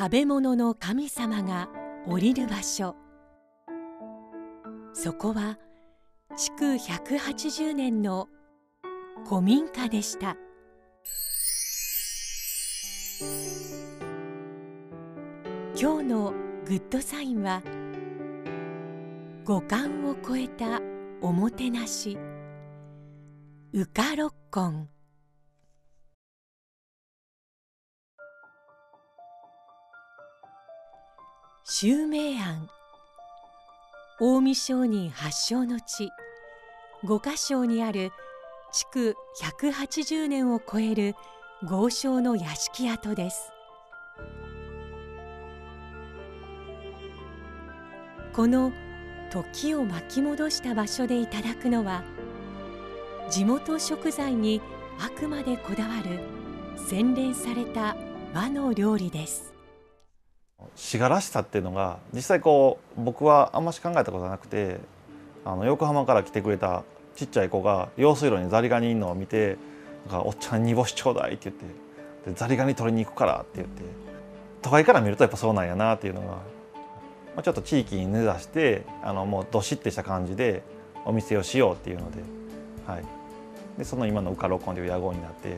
食べ物の神様が降りる場所。そこは築180年の古民家でした。今日のグッドサインは五感を超えたおもてなし。羽化六根襲名庵近江商人発祥の地五箇省にある築180年を超える豪商の屋敷跡です。この時を巻き戻した場所でいただくのは地元食材にあくまでこだわる洗練された和の料理です。信楽しさっていうのが実際こう僕はあんまし考えたことなくてあの横浜から来てくれたちっちゃい子が用水路にザリガニいるのを見て「おっちゃん煮干しちょうだい」って言ってで「ザリガニ取りに行くから」って言って都会から見るとやっぱそうなんやなっていうのが、まあ、ちょっと地域に根ざしてあのもうどしってした感じでお店をしようっていうので,、はい、でその今の「ウカロコン」という屋号になって、は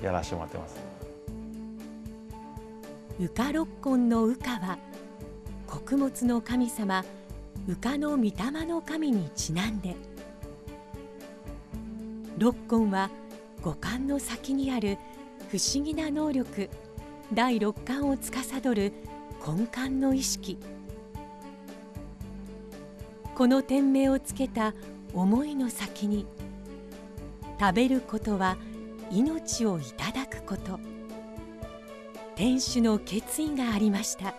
い、やらせてもらってます。羽化六根の羽化は穀物の神様羽化の御霊の神にちなんで。六根は五感の先にある不思議な能力第六感を司る根幹の意識。この店名をつけた思いの先に食べることは命をいただくこと。店主の決意がありました。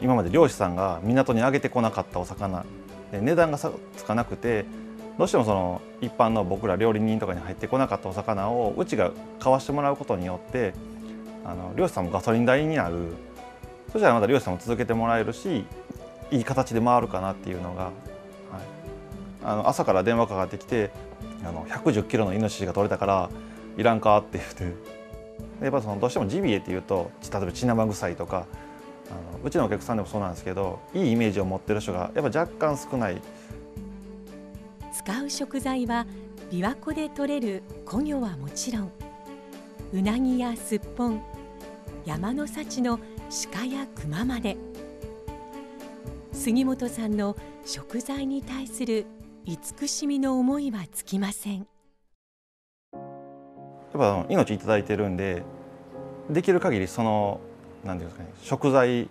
今まで漁師さんが港に上げてこなかったお魚値段がつかなくてどうしてもその一般の僕ら料理人とかに入ってこなかったお魚をうちが買わしてもらうことによってあの漁師さんもガソリン代になる。そしたらまた漁師さんも続けてもらえるしいい形で回るかなっていうのが、はい、あの朝から電話かかってきて110キロのイノシシが取れたからいらんかって言ってやっぱそのどうしてもジビエっていうと例えば血生臭いとかあのうちのお客さんでもそうなんですけどいいイメージを持ってる人がやっぱ若干少ない。使う食材は琵琶湖で採れる古魚はもちろんうなぎやすっぽん山の幸の鹿や熊まで杉本さんの食材に対する慈しみの思いはつきません。っぱ命いただいてるんでできる限りその何て言うんですかね食材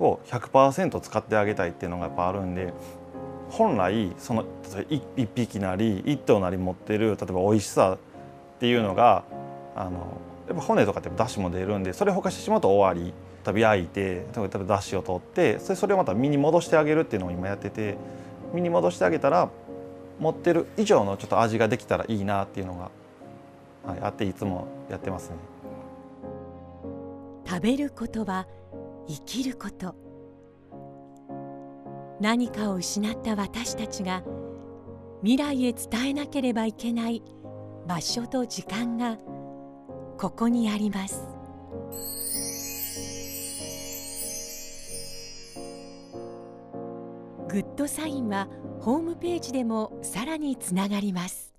を100%使ってあげたいっていうのがやっぱあるんで本来その一匹なり一頭なり持ってる例えば美味しさっていうのがあのやっぱ骨とかって出汁も出るんでそれほかしてしまうと終わり。多分焼いて例えば出汁を取ってそれそれをまた身に戻してあげるっていうのを今やってて身に戻してあげたら持ってる以上のちょっと味ができたらいいなっていうのがはい、あっていつもやってますね。食べることは生きること。何かを失った私たちが未来へ伝えなければいけない場所と時間がここにあります。グッドサインはホームページでもさらにつながります。